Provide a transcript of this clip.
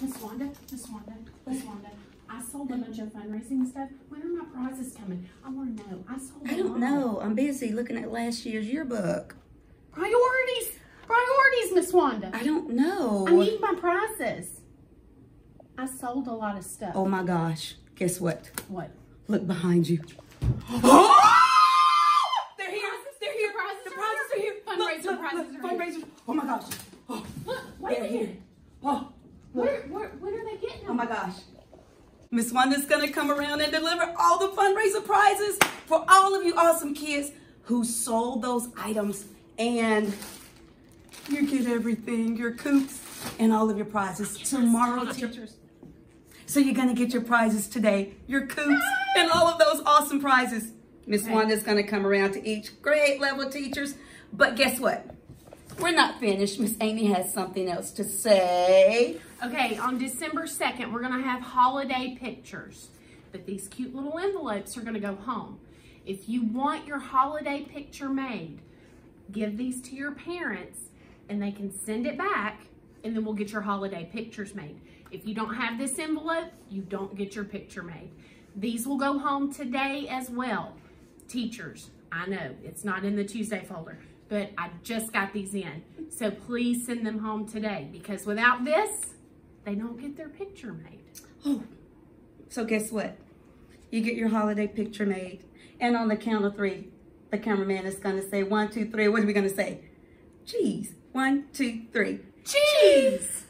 Miss Wanda, Miss Wanda, Miss Wanda. I sold a bunch of fundraising stuff. When are my prizes coming? I want to know. I sold. I don't know. I'm busy looking at last year's yearbook. Priorities, priorities, Miss Wanda. I don't know. I need my prizes. I sold a lot of stuff. oh my gosh. Guess what? What? Look behind you. They're here. They're here. Prizes The prizes are here. Fundraiser prizes look, are here. Fundraisers. Oh my gosh. Oh, Look, wait a here. minute. Oh, Where, are they getting oh my gosh. Miss Wanda's gonna come around and deliver all the fundraiser prizes for all of you awesome kids who sold those items and you get everything, your coops and all of your prizes tomorrow, teachers. So you're gonna get your prizes today, your coops and all of those awesome prizes. Miss Okay. Wanda's gonna come around to each grade level teachers. But guess what? We're not finished. Miss Amy has something else to say. Okay, on December 2nd, we're going to have holiday pictures. But these cute little envelopes are going to go home. If you want your holiday picture made, give these to your parents and they can send it back and then we'll get your holiday pictures made. If you don't have this envelope, you don't get your picture made. These will go home today as well. Teachers, I know it's not in the Tuesday folder, but I just got these in. So please send them home today because without this, they don't get their picture made. Oh, so guess what? You get your holiday picture made, and on the count of three, the cameraman is going to say one, two, three. What are we going to say? Cheese. One, two, three. Cheese!